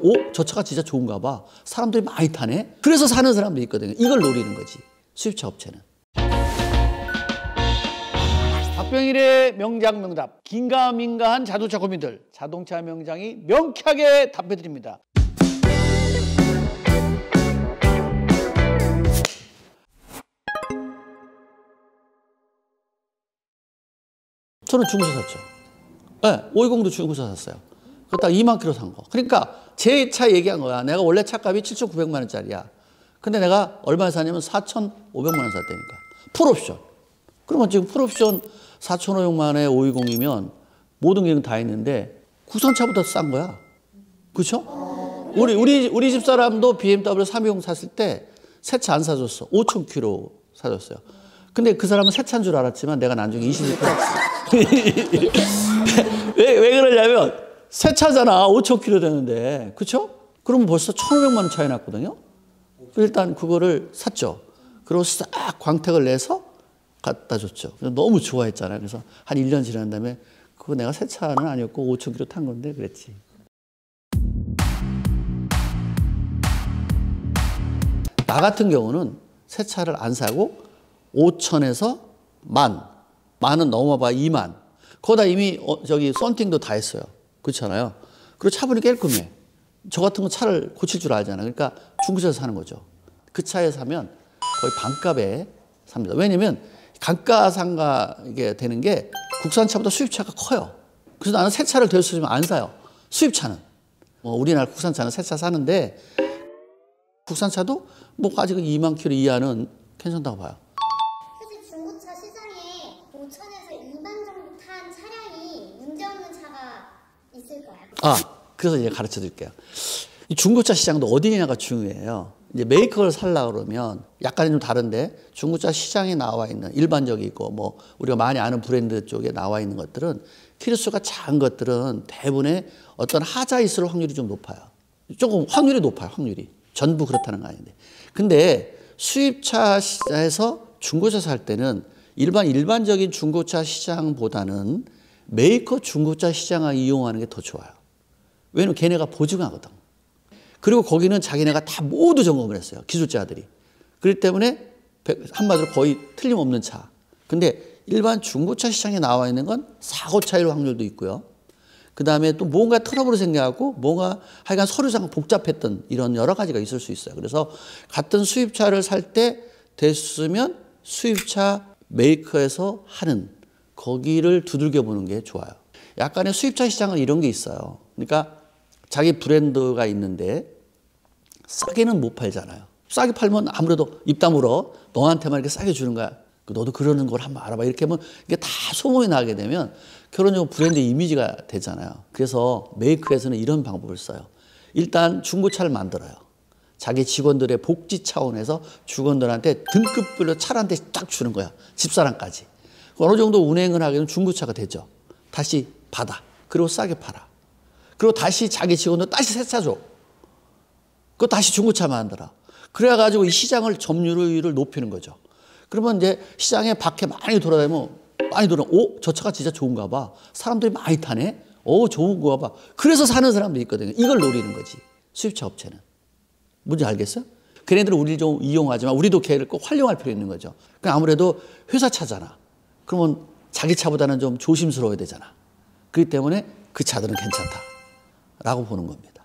오, 저 차가 진짜 좋은가 봐. 사람들이 많이 타네. 그래서 사는 사람도 있거든요. 이걸 노리는 거지. 수입차 업체는. 박병일의 명장 명답. 긴가민가한 자동차 고민들. 자동차 명장이 명쾌하게 답해드립니다. 저는 중고차 샀죠. 네, 520도 중고차 샀어요. 그거 딱 2만 킬로 산 거. 그러니까 제 차 얘기한 거야. 내가 원래 차값이 7,900만 원짜리야. 근데 내가 얼마에 샀냐면 4,500만 원 샀다니까. 풀옵션. 그러면 지금 풀옵션 4,500만 원에 520이면 모든 기능 다 있는데 국산차보다 싼 거야. 그렇죠? 우리 우리 우리 집 사람도 BMW 320 샀을 때 새 차 안 사줬어. 5천 킬로 사줬어요. 근데 그 사람은 새 차인 줄 알았지만 내가 나중에 20일 왜, 왜 그러냐면 새 차잖아. 5천 킬로 되는데. 그렇죠? 그러면 벌써 1,500만 원 차이 났거든요. 일단 그거를 샀죠. 그리고 싹 광택을 내서 갖다 줬죠. 너무 좋아했잖아요. 그래서 한 1년 지난 다음에 그거 내가 새 차는 아니었고 5천 킬로 탄 건데 그랬지. 나 같은 경우는 새 차를 안 사고 5천에서 만, 만은 넘어봐 2만. 거기다 이미 어, 저기 썬팅도 다 했어요. 그렇잖아요. 그리고 차분이 깔끔해. 저 같은 거 차를 고칠 줄 알잖아요. 그러니까 중고차에서 사는 거죠. 그 차에 사면 거의 반값에 삽니다. 왜냐면 감가상가 이게 되는 게 국산차보다 수입차가 커요. 그래서 나는 새 차를 대수주면 안 사요. 수입차는. 뭐 우리나라 국산차는 새 차 사는데 국산차도 뭐 아직은 2만 킬로 이하는 괜찮다고 봐요. 사실 중고차 시장에 5천에서 2만 정도 탄 차량이 문제없는 차가 있을까요? 아, 그래서 이제 가르쳐 드릴게요. 이 중고차 시장도 어디냐가 중요해요. 이제 메이커를 살라 그러면 약간 좀 다른데 중고차 시장에 나와 있는 일반적이고 뭐 우리가 많이 아는 브랜드 쪽에 나와 있는 것들은 키로수가 작은 것들은 대부분의 어떤 하자 있을 확률이 좀 높아요. 조금 확률이 높아요, 확률이. 전부 그렇다는 거 아닌데. 근데 수입차 시장에서 중고차 살 때는 일반 일반적인 중고차 시장보다는 메이커 중고차 시장을 이용하는 게 더 좋아요. 왜냐면 걔네가 보증하거든. 그리고 거기는 자기네가 다 모두 점검을 했어요. 기술자들이. 그렇기 때문에 한마디로 거의 틀림없는 차. 근데 일반 중고차 시장에 나와 있는 건 사고 차일 확률도 있고요. 그 다음에 또 뭔가 트러블이 생겨갖고 뭔가 하여간 서류상 복잡했던 이런 여러 가지가 있을 수 있어요. 그래서 같은 수입차를 살 때 됐으면 수입차 메이커에서 하는 거기를 두들겨 보는 게 좋아요. 약간의 수입차 시장은 이런 게 있어요. 그러니까 자기 브랜드가 있는데 싸게는 못 팔잖아요. 싸게 팔면 아무래도 입 다물어 너한테만 이렇게 싸게 주는 거야. 너도 그러는 걸 한번 알아봐. 이렇게 하면 이게 다 소문이 나게 되면 결혼용 브랜드 이미지가 되잖아요. 그래서 메이크에서는 이런 방법을 써요. 일단 중고차를 만들어요. 자기 직원들의 복지 차원에서 직원들한테 등급별로 차를 한 대씩 딱 주는 거야. 집사람까지. 어느 정도 운행을 하기는 중고차가 되죠. 다시 받아. 그리고 싸게 팔아. 그리고 다시 자기 직원들 다시 새 차 줘. 그거 다시 중고차 만들어. 그래가지고 이 시장을 점유율을 높이는 거죠. 그러면 이제 시장에 밖에 많이 돌아다니면 많이 돌아. 오, 저 차가 진짜 좋은가 봐. 사람들이 많이 타네. 오, 좋은 거 봐. 그래서 사는 사람도 있거든요. 이걸 노리는 거지. 수입차 업체는. 뭔지 알겠어요? 걔네들은 우리를 좀 이용하지만 우리도 걔를 꼭 활용할 필요 있는 거죠. 그 아무래도 회사 차잖아. 그러면 자기 차보다는 좀 조심스러워야 되잖아. 그렇기 때문에 그 차들은 괜찮다. 라고 보는 겁니다.